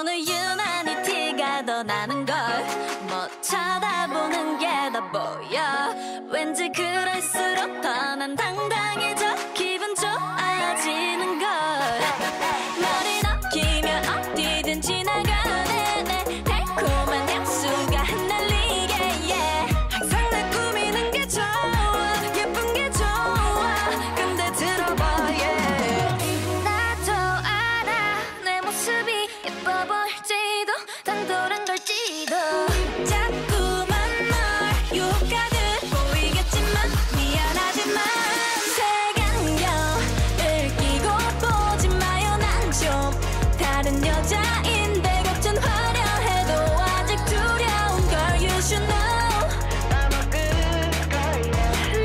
오늘 유난히 티가 더 나는 걸못 뭐 쳐다보는 게 더 보여. 왠지 그럴수록 더난 당 같은 여자인데 걱정 화려해도 아직 두려운 걸 you should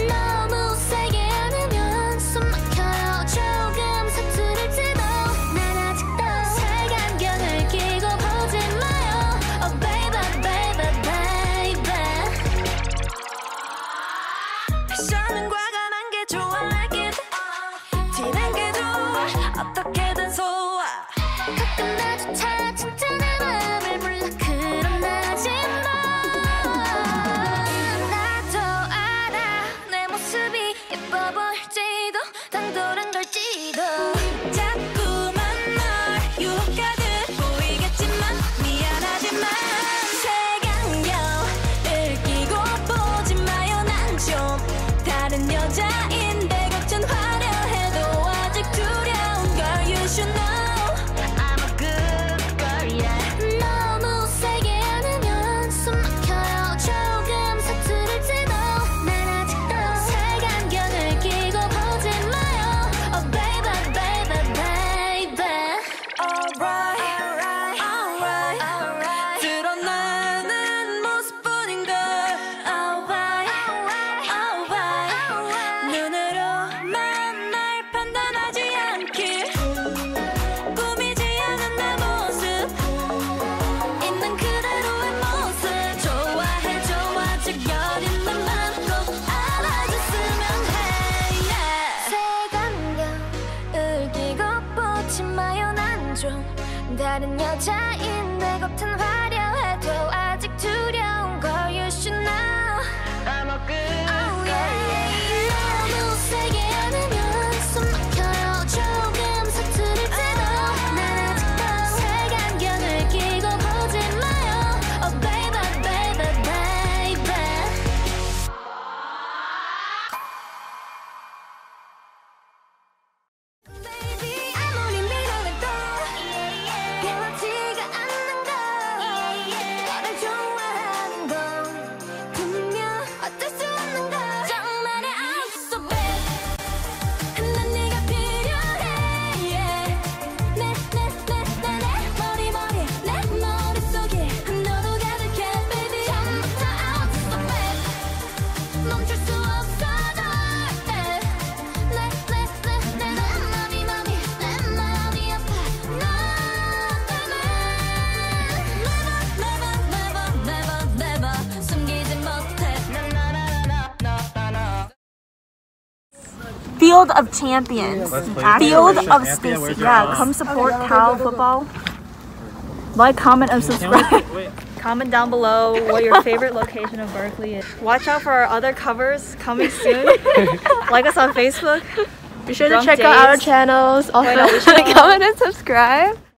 너무 세게 안으면 숨 막혀. 조금 서투를지도 난 아직도 색안경을 끼고 보지 마요. Oh baby baby 패션은 과감한 게 좋아 like bright. 다른 여자인 내 겉은 화려해도 아직 두려운 걸 You should know I'm a good oh, yeah. girl Field of Champions. Field of Stacy. Yeah, come support Cal football. Like, comment, and subscribe. Comment down below what your favorite location of Berkeley is. Watch out for our other covers coming soon. like us on Facebook. Be sure Drunk to check days. out our channels. Also, Wait, no, comment and subscribe.